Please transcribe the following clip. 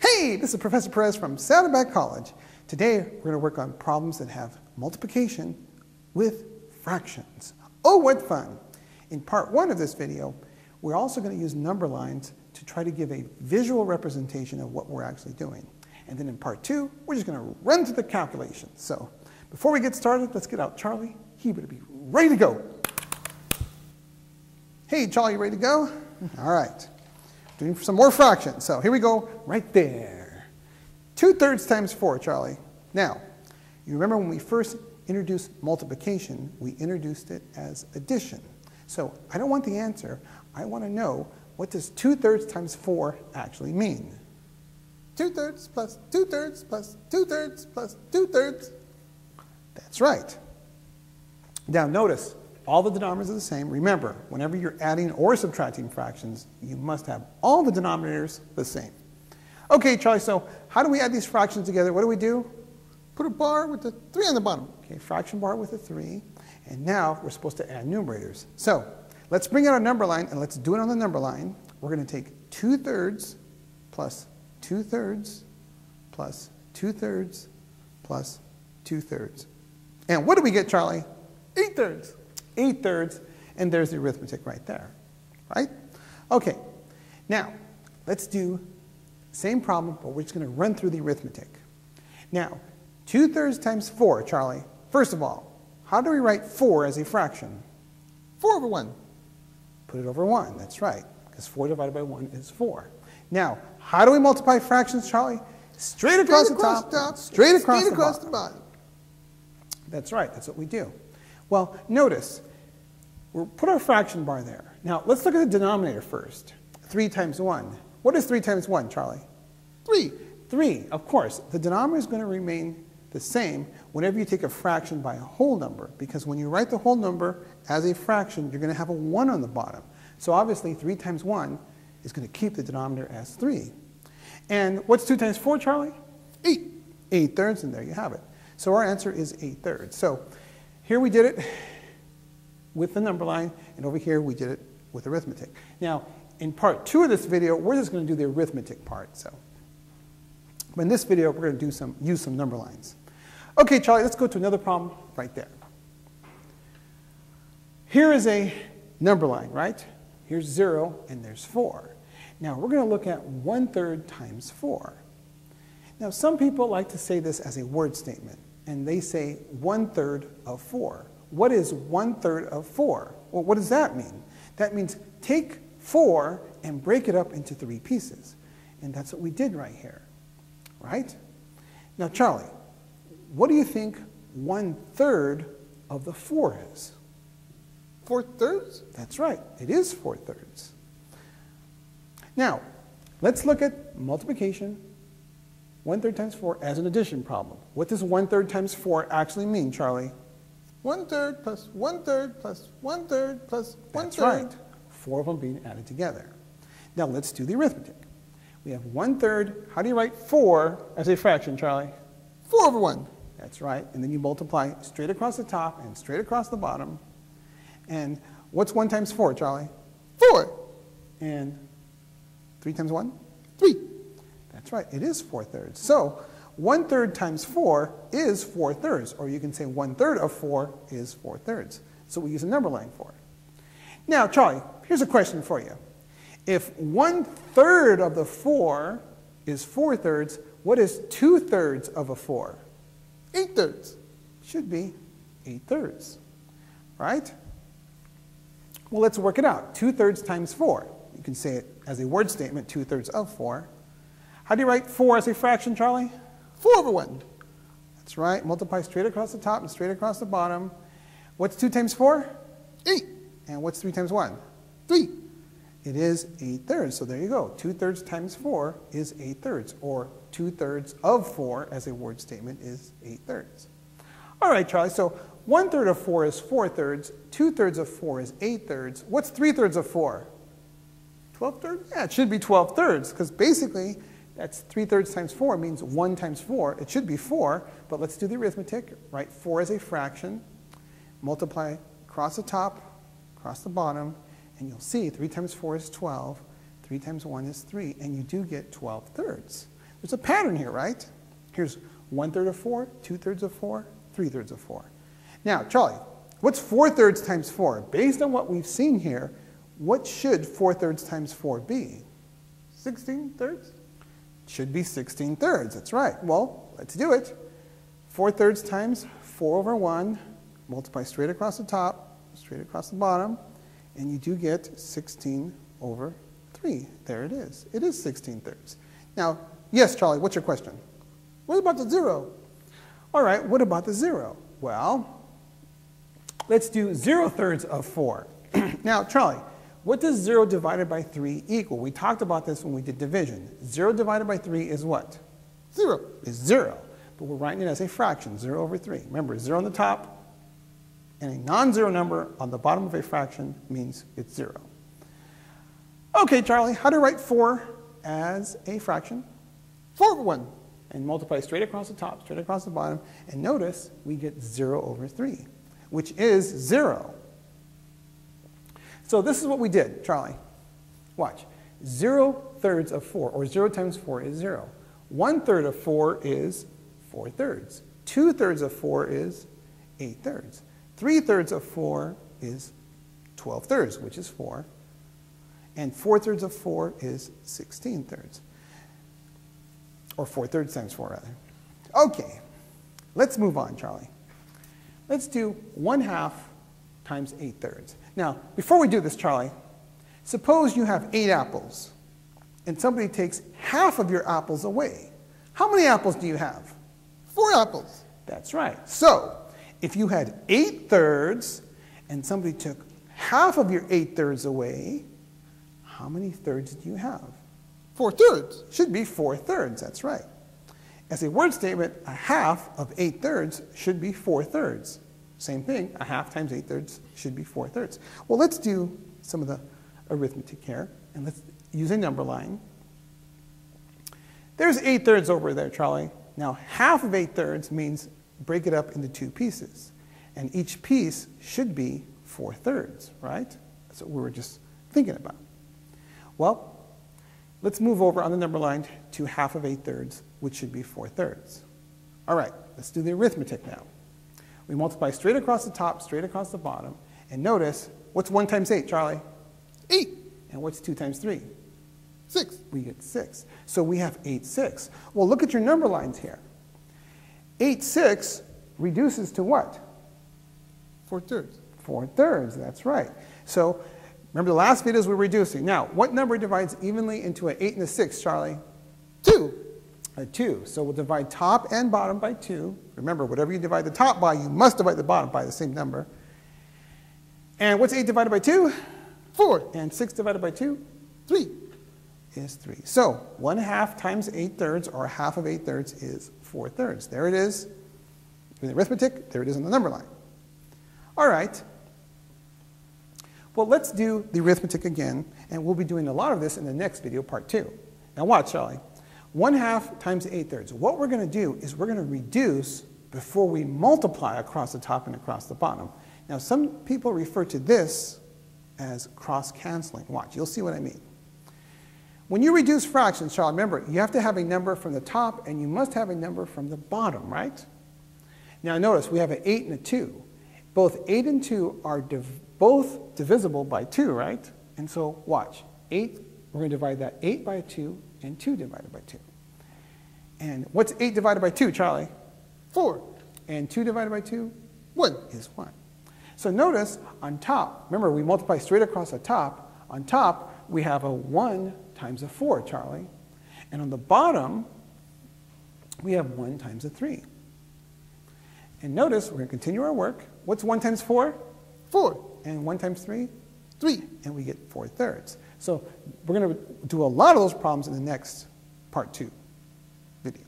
Hey, this is Professor Perez from Saddleback College. Today we're going to work on problems that have multiplication with fractions. Oh, what fun! In part one of this video, we're also going to use number lines to try to give a visual representation of what we're actually doing. And then in part two, we're just going to run through the calculations. So before we get started, let's get out Charlie. He better be ready to go. Hey, Charlie, you ready to go? All right. Doing some more fractions. So here we go, right there. 2 thirds times 4, Charlie. Now, you remember when we first introduced multiplication, we introduced it as addition. So I don't want the answer. I want to know what does 2 thirds times 4 actually mean? 2 thirds plus 2 thirds plus 2 thirds plus 2 thirds. That's right. Now notice, all the denominators are the same. Remember, whenever you're adding or subtracting fractions, you must have all the denominators the same. Okay, Charlie, so how do we add these fractions together? What do we do? Put a bar with the 3 on the bottom. Okay, fraction bar with a 3. And now we're supposed to add numerators. So let's bring out our number line and let's do it on the number line. We're going to take 2 thirds plus 2 thirds plus 2 thirds plus 2 thirds. And what do we get, Charlie? 8 thirds. 8 thirds, and there's the arithmetic right there, right? Okay, now let's do same problem, but we're just going to run through the arithmetic. Now, 2 thirds times 4, Charlie. First of all, how do we write 4 as a fraction? 4 over 1. Put it over 1, that's right, because 4 divided by 1 is 4. Now, how do we multiply fractions, Charlie? Straight across, straight across the top, top straight across, straight across the, the bottom. That's right, that's what we do. Well, notice, We'll put our fraction bar there. Now, let's look at the denominator first. 3 times 1. What is 3 times 1, Charlie? 3. 3, of course. The denominator is going to remain the same whenever you take a fraction by a whole number, because when you write the whole number as a fraction, you're going to have a 1 on the bottom. So obviously, 3 times 1 is going to keep the denominator as 3. And what's 2 times 4, Charlie? 8. 8 thirds, and there you have it. So our answer is 8 thirds. So here we did it with the number line, and over here we did it with arithmetic. Now, in part two of this video, we're just going to do the arithmetic part. So, but in this video, we're going to do some, use some number lines. Okay, Charlie, let's go to another problem right there. Here is a number line, right? Here's 0, and there's 4. Now, we're going to look at 1 third times 4. Now, some people like to say this as a word statement, and they say 1 third of 4. What is one third of 4? Well, what does that mean? That means take 4 and break it up into three pieces. And that's what we did right here, right? Now, Charlie, what do you think one third of the 4 is? Four thirds? That's right, it is four thirds. Now, let's look at multiplication, one third times 4 as an addition problem. What does one third times 4 actually mean, Charlie? One third plus one third plus one third plus one That's third. right. Four of them being added together. Now let's do the arithmetic. We have one third. How do you write four as a fraction, Charlie? Four over one. That's right. And then you multiply straight across the top and straight across the bottom. And what's one times four, Charlie? Four. And three times one? Three. That's right. It is four thirds. So 1 third times 4 is 4 thirds, or you can say 1 third of 4 is 4 thirds. So we use a number line for it. Now, Charlie, here's a question for you. If 1 third of the 4 is 4 thirds, what is 2 thirds of a 4? 8 thirds. Should be 8 thirds, right? Well, let's work it out. 2 thirds times 4. You can say it as a word statement, 2 thirds of 4. How do you write 4 as a fraction, Charlie? 4 over 1. That's right. Multiply straight across the top and straight across the bottom. What's 2 times 4? 8. And what's 3 times 1? 3. It is 8 thirds. So there you go. 2 thirds times 4 is 8 thirds. Or 2 thirds of 4 as a word statement is 8 thirds. All right, Charlie. So 1 third of 4 is 4 thirds. 2 thirds of 4 is 8 thirds. What's 3 thirds of 4? 12 thirds? Yeah, it should be 12 thirds because basically that's 3 thirds times 4 means 1 times 4. It should be 4, but let's do the arithmetic. Write 4 as a fraction. Multiply across the top, across the bottom, and you'll see 3 times 4 is 12. 3 times 1 is 3, and you do get 12 thirds. There's a pattern here, right? Here's one third of 4, two thirds of 4, three thirds of 4. Now, Charlie, what's 4 thirds times 4? Based on what we've seen here, what should 4 thirds times 4 be? 16 thirds? Should be 16 thirds, that's right. Well, let's do it. 4 thirds times 4 over 1, multiply straight across the top, straight across the bottom, and you do get 16 over 3. There it is. It is 16 thirds. Now, yes, Charlie, what's your question? What about the 0? All right, what about the 0? Well, let's do 0 thirds of 4. now, Charlie, what does 0 divided by 3 equal? We talked about this when we did division. 0 divided by 3 is what? 0 is 0. But we're writing it as a fraction, 0 over 3. Remember, 0 on the top and a non-zero number on the bottom of a fraction means it's 0. Okay, Charlie, how to write 4 as a fraction? 4 over 1. And multiply straight across the top, straight across the bottom. And notice we get 0 over 3, which is 0. So this is what we did, Charlie. Watch. 0 thirds of 4, or 0 times 4 is 0. 1 third of 4 is 4 thirds. 2 thirds of 4 is 8 thirds. 3 thirds of 4 is 12 thirds, which is 4. And 4 thirds of 4 is 16 thirds. Or 4 thirds times 4, rather. Okay, let's move on, Charlie. Let's do 1 half times 8 thirds. Now, before we do this, Charlie, suppose you have 8 apples, and somebody takes half of your apples away. How many apples do you have? 4 apples. That's right. So, if you had 8 thirds, and somebody took half of your 8 thirds away, how many thirds do you have? Four thirds. Should be 4 thirds, that's right. As a word statement, a half of 8 thirds should be 4 thirds. Same thing, a half times 8 thirds should be 4 thirds. Well, let's do some of the arithmetic here, and let's use a number line. There's 8 thirds over there, Charlie. Now, half of 8 thirds means break it up into two pieces. And each piece should be 4 thirds, right? That's what we were just thinking about. Well, let's move over on the number line to half of 8 thirds, which should be 4 thirds. All right, let's do the arithmetic now. We multiply straight across the top, straight across the bottom, and notice, what's 1 times 8, Charlie? 8. And what's 2 times 3? 6. We get 6. So we have 8, 6. Well, look at your number lines here. 8, 6 reduces to what? 4 thirds. 4 thirds, that's right. So remember the last videos we're reducing. Now, what number divides evenly into an 8 and a 6, Charlie? 2. A 2. So we'll divide top and bottom by 2. Remember, whatever you divide the top by, you must divide the bottom by the same number. And what's 8 divided by 2? 4. And 6 divided by 2 3. is 3. So 1 half times 8 thirds, or half of 8 thirds, is 4 thirds. There it is in the arithmetic. There it is on the number line. All right. Well, let's do the arithmetic again, and we'll be doing a lot of this in the next video, part 2. Now watch, shall Charlie. 1 half times 8 thirds. What we're going to do is we're going to reduce before we multiply across the top and across the bottom. Now, some people refer to this as cross-canceling. Watch, you'll see what I mean. When you reduce fractions, Charlie, remember, you have to have a number from the top and you must have a number from the bottom, right? Now notice, we have an 8 and a 2. Both 8 and 2 are div both divisible by 2, right? And so watch, 8, we're going to divide that 8 by 2 and 2 divided by 2. And what's 8 divided by 2, Charlie? 4. And 2 divided by 2 1. is 1. So notice on top, remember we multiply straight across the top. On top, we have a 1 times a 4, Charlie. And on the bottom, we have 1 times a 3. And notice, we're going to continue our work. What's 1 times 4? 4. And 1 times 3? 3. And we get 4 thirds. So we're going to do a lot of those problems in the next part 2 video.